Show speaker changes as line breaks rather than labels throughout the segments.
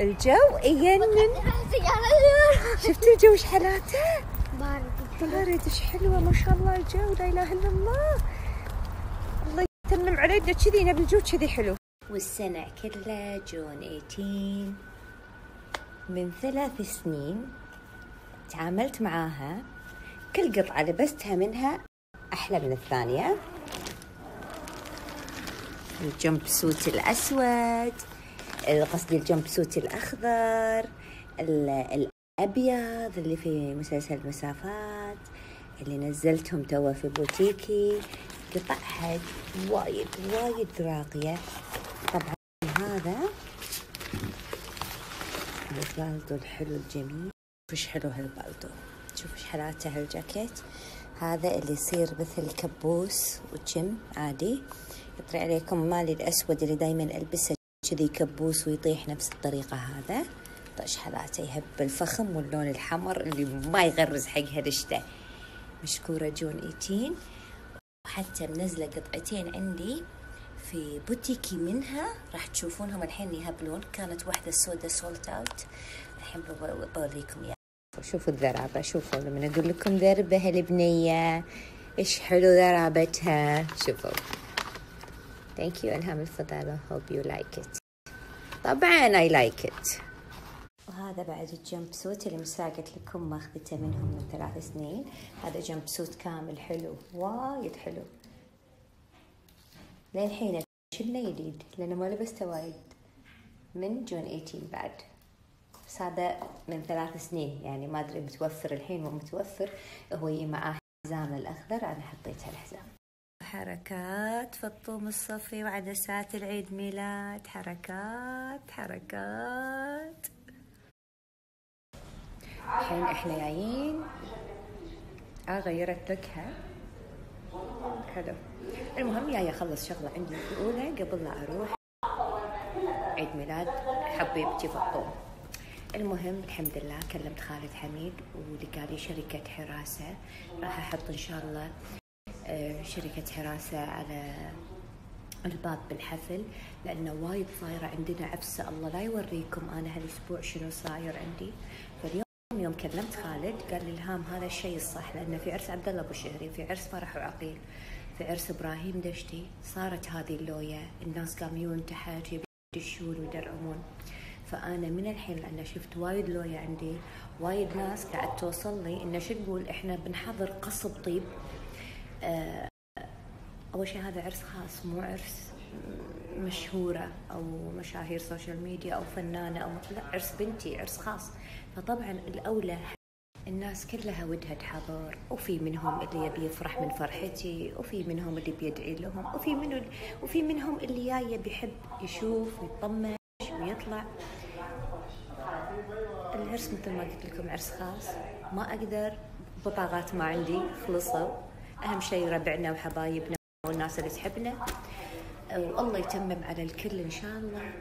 الجو يجنن شفت الجو إيش حالاته بارد إيش حلوة؟ ما شاء الله الجو لا إله إلا الله. الله يتمم علينا. كذي نبي الجو كذي حلو. والسنة كلها جون 18 من ثلاث سنين تعاملت معاها. كل قطعة لبستها منها أحلى من الثانية. ال jumpsuit الأسود. قصدي ال jumpsuit الأخضر ال- الأبيض اللي في مسلسل مسافات اللي نزلتهم توا في بوتيكي. قطعها وايد وايد راقية. طبعا هذا البالطو الحلو الجميل. وش حلو هالبالطو. شوف إيش حلاته هالجاكيت. هذا اللي يصير مثل كبوس وجم عادي. يطري عليكم مالي الأسود اللي دايما ألبسه كذي كبوس ويطيح نفس الطريقة هذا. طيش حلاته يهب الفخم واللون الحمر اللي ما يغرز حق هالشتاء مشكورة جون 18 وحتى منزلة قطعتين عندي في بوتيكي منها. راح تشوفونهم الحين يهبلون. كانت واحدة سودا sold out الحين بو- بوريكم اياها شوفوا الذرابة شوفوا لما أقول لكم ذربة هالبنية إيش حلو ذرابتها. شوفوا. thank you الهام الفضالة hope you like it. طبعا I like it. وهذا بعد ال jumpsuit اللي مساقت لكم ماخذته منهم من ثلاث سنين. هذا jumpsuit كامل حلو وايد حلو. للحين شنو جديد لأنه ما لبسته وايد. من جون 18 بعد. بس هذا من ثلاث سنين. يعني ما أدري متوفر الحين مو متوفر هو يجي معاه حزام الأخضر. أنا حطيت هالحزام حركات فطوم الصفي وعدسات العيد ميلاد. حركات حركات. الحين إحنا جايين. آه غيرت لكها حلو. المهم جاي اخلص شغلة عندي الأولى قبل لا أروح. عيد ميلاد حبيبتي فطوم المهم الحمد لله كلمت خالد حميد ولقى لي شركة حراسة. راح أحط إن شاء الله شركة حراسة على الباب بالحفل لأنه وايد صايرة عندنا عفسة الله لا يوريكم أنا هالأسبوع شنو صاير عندي. فاليوم يوم كلمت خالد قال لي الهام هذا الشيء الصح لأن في عرس عبد الله أبو شهري في عرس فرح وعقيل في عرس إبراهيم دشتي صارت هذه اللوية. الناس قاموا يجون تحت يدشون ويدرعمون فأنا من الحين لأن شفت وايد لويا عندي وايد ناس قاعد توصل لي انه شو تقول إحنا بنحضر قصب طيب. آه، أول شيء هذا عرس خاص مو عرس مشهورة أو مشاهير social media أو فنانة أو لا عرس بنتي عرس خاص. فطبعا الأولى الناس كلها ودها تحضر وفي منهم اللي يبي يفرح من فرحتي وفي منهم اللي بيدعي لهم وفي منه وفي منهم اللي جاي بيحب يشوف ويطمن ويطلع. العرس مثل ما قلت لكم عرس خاص ما أقدر بطاقات ما عندي خلصوا. أهم شيء ربعنا وحبايبنا والناس اللي تحبنا. والله يتمم على الكل إن شاء الله.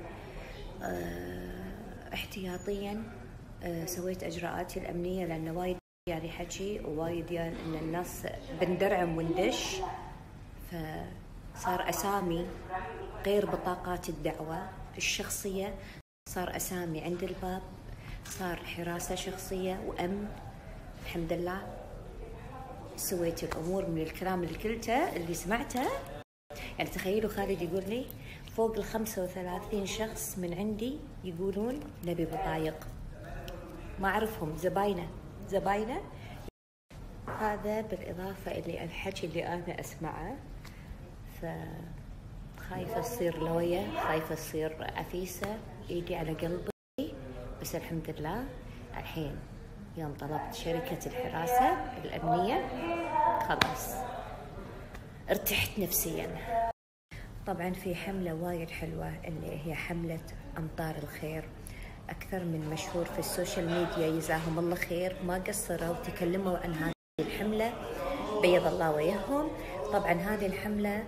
آه، احتياطيا آه، سويت إجراءاتي الأمنية لأن وايد يعني حكي ووايد يعني إن الناس بندرعم وندش. فصار أسامي غير بطاقات الدعوة. الشخصية صار أسامي عند الباب صار حراسة شخصية وامن الحمد لله. سويت الأمور من الكلام اللي قلته اللي سمعته. يعني تخيلوا خالد يقول لي فوق ال 35 شخص من عندي يقولون نبي بطايق. ما أعرفهم زباينة زباينة. هذا بالإضافة اللي الحكي اللي أنا أسمعه. ف خايفه تصير لوية خايفه تصير عفيسه ايدي على قلبي. بس الحمد لله الحين يوم طلبت شركة الحراسة الأمنية. خلاص. ارتحت نفسيا. طبعا في حملة وايد حلوة اللي هي حملة أمطار الخير. أكثر من مشهور في ال social media جزاهم الله خير ما قصروا تكلموا عن هذه الحملة بيض الله وجههم. طبعا هذه الحملة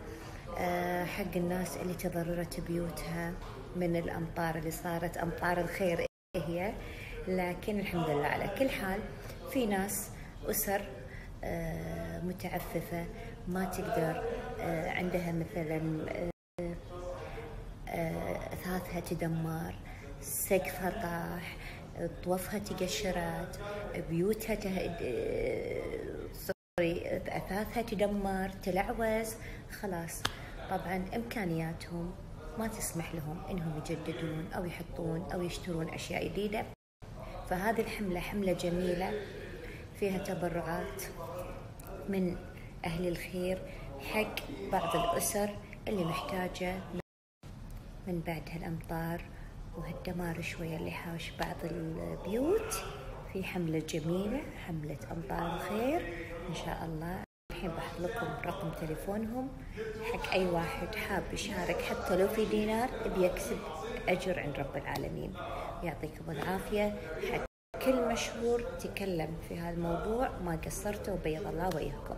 آه، حق الناس اللي تضررت بيوتها من الأمطار اللي صارت. أمطار الخير هي لكن الحمد لله على كل حال في ناس أسر آه، متعففة ما تقدر آه، عندها مثلا آه، أثاثها تدمر سقفها طاح طوفها تقشرت بيوتها ته... سوري أثاثها تدمر تلعوز خلاص. طبعا إمكانياتهم ما تسمح لهم إنهم يجددون أو يحطون أو يشترون أشياء جديدة. فهذه الحملة حملة جميلة فيها تبرعات من أهل الخير حق بعض الأسر اللي محتاجة من بعد هالأمطار وهالدمار شوية اللي حاوش بعض البيوت. في حملة جميلة حملة أمطار الخير. إن شاء الله الحين بحط لكم رقم تليفونهم. حق أي واحد حاب يشارك حتى لو في دينار بيكسب أجر عند رب العالمين. يعطيكم العافية. حق كل مشهور تكلم في الموضوع ما قصرتوا وبيض الله وجهكم